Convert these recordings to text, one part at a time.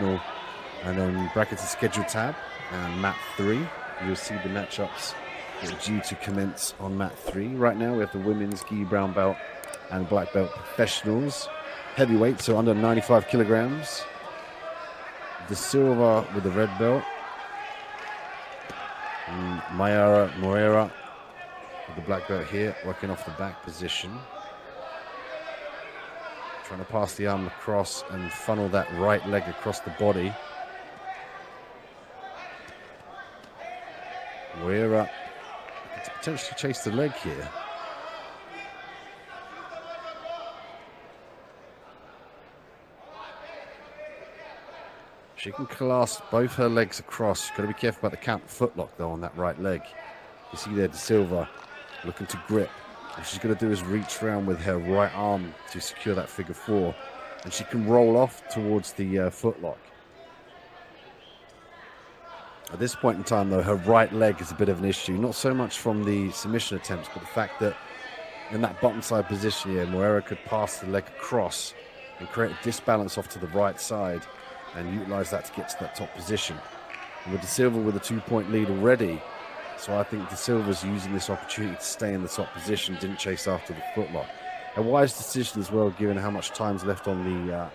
and then brackets and schedule tab, and mat three. You'll see the matchups that are due to commence on mat three. Right now, we have the women's gi brown belt and black belt professionals, heavyweight, so under 95 kilograms. The silver with the red belt, and Mayara Moreira with the black belt here, working off the back position. Trying to pass the arm across and funnel that right leg across the body. Moreira to potentially chase the leg here. She can clasp both her legs across. Got to be careful about the count footlock though on that right leg. You see there, De Silva looking to grip. What she's going to do is reach around with her right arm to secure that figure four. And she can roll off towards the uh, footlock. At this point in time, though, her right leg is a bit of an issue. Not so much from the submission attempts, but the fact that in that bottom side position here, Moreira could pass the leg across and create a disbalance off to the right side and utilize that to get to that top position. And with De Silva with a two-point lead already, so I think De Silva's using this opportunity to stay in the top position, didn't chase after the footlock. A wise decision as well, given how much time's left on the uh,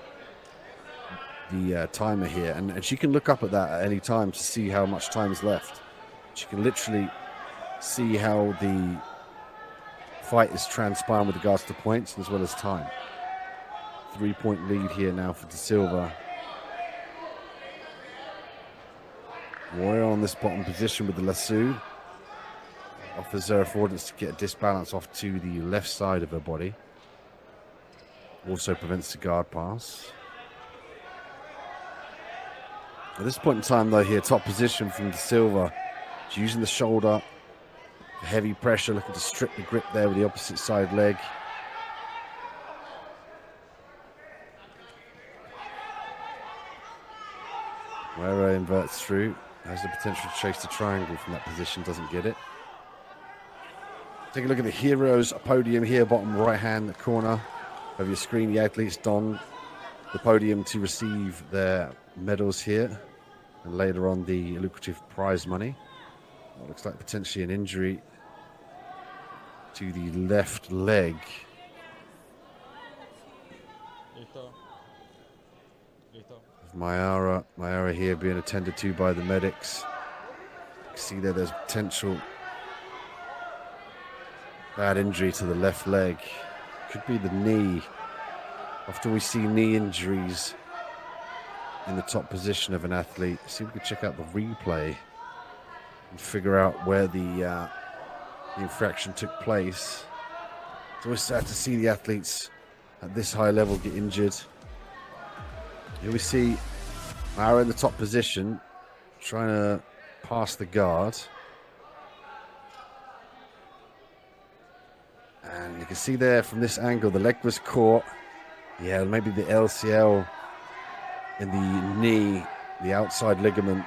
the uh, timer here, and, and she can look up at that at any time to see how much time is left. She can literally see how the fight is transpiring with regards to points as well as time. Three-point lead here now for De Silva. Warrior on this bottom position with the lasso. Offers her affordance to get a disbalance off to the left side of her body. Also prevents the guard pass. At this point in time, though, here, top position from De Silva. She's using the shoulder. Heavy pressure, looking to strip the grip there with the opposite side leg. Moreira inverts through. Has the potential to chase the triangle from that position, doesn't get it. Take a look at the heroes podium here, bottom right hand corner of your screen. The athletes don the podium to receive their medals here and later on the lucrative prize money. Looks like potentially an injury to the left leg. Mayara, Mayara here being attended to by the medics. see there, there's potential bad injury to the left leg. Could be the knee. Often we see knee injuries in the top position of an athlete. See if we can check out the replay and figure out where the, uh, the infraction took place. It's always sad to see the athletes at this high level get injured. Here we see Mara in the top position, trying to pass the guard. And you can see there from this angle, the leg was caught. Yeah, maybe the LCL in the knee, the outside ligament,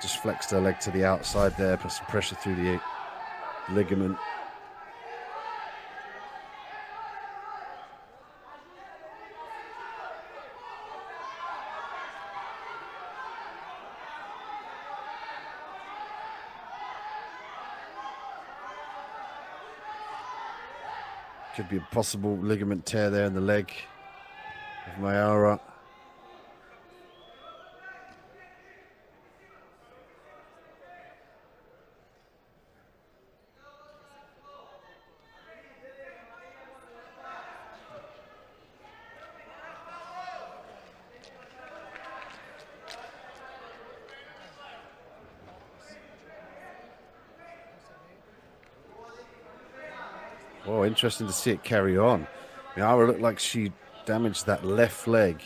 just flexed her leg to the outside there, put some pressure through the ligament. Could be a possible ligament tear there in the leg of Mayara. Oh, interesting to see it carry on. Mayara looked like she damaged that left leg.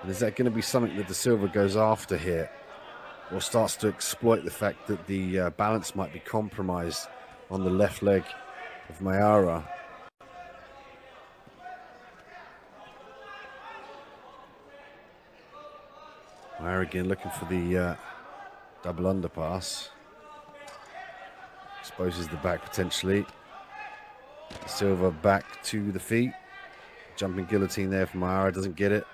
And is that going to be something that De Silva goes after here? Or starts to exploit the fact that the uh, balance might be compromised on the left leg of Mayara? Mayara again looking for the uh, double underpass. Exposes the back potentially. Silva back to the feet. Jumping guillotine there from Mayara. Doesn't get it.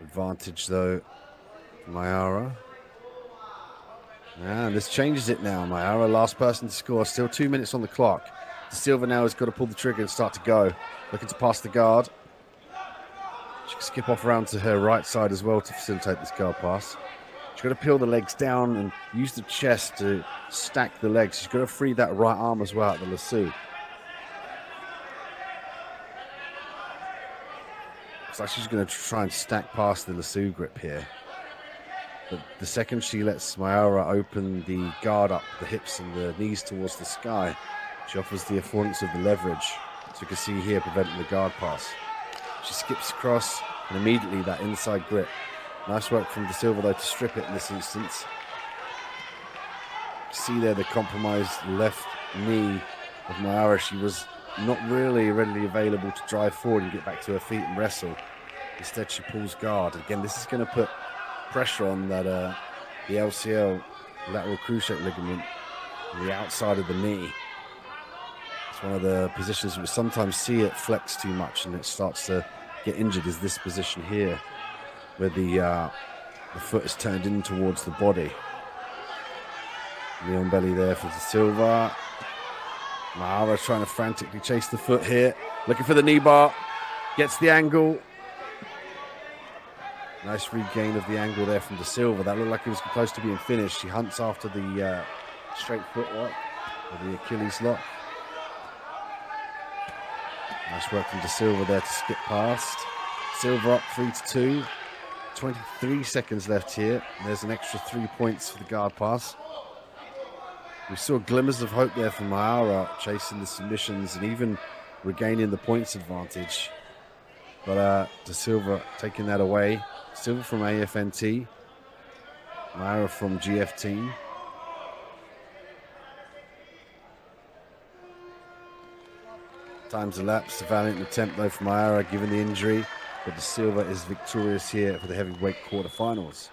Advantage though, Mayara. And this changes it now. Mayara, last person to score. Still two minutes on the clock. Silva now has got to pull the trigger and start to go. Looking to pass the guard. She can skip off around to her right side as well to facilitate this guard pass. She's got to peel the legs down and use the chest to stack the legs. She's got to free that right arm as well at the lasso. Looks like she's going to try and stack past the lasso grip here. But the second she lets Mayara open the guard up, the hips and the knees towards the sky, she offers the affordance of the leverage. So you can see here preventing the guard pass. She skips across and immediately that inside grip. Nice work from De Silva though to strip it in this instance. See there the compromised left knee of Mayara. She was not really readily available to drive forward and get back to her feet and wrestle. Instead, she pulls guard. Again, this is going to put pressure on that uh, the LCL lateral cruciate ligament on the outside of the knee It's one of the positions we sometimes see it flex too much and it starts to get injured is this position here where the uh, the foot is turned in towards the body. knee on belly there for the Silva. Mayara trying to frantically chase the foot here. Looking for the knee bar. Gets the angle. Nice regain of the angle there from De Silva. That looked like it was close to being finished. She hunts after the uh, straight footlock or the Achilles lock. Nice work from De Silva there to skip past. Silva up 3 to 2. 23 seconds left here. There's an extra three points for the guard pass. We saw glimmers of hope there from Mayara chasing the submissions and even regaining the points advantage. But uh, De Silva taking that away. Silva from AFNT. Mayara from GF team. Time's elapsed. A valiant attempt though from Mayara given the injury, but De Silva is victorious here for the heavyweight quarterfinals.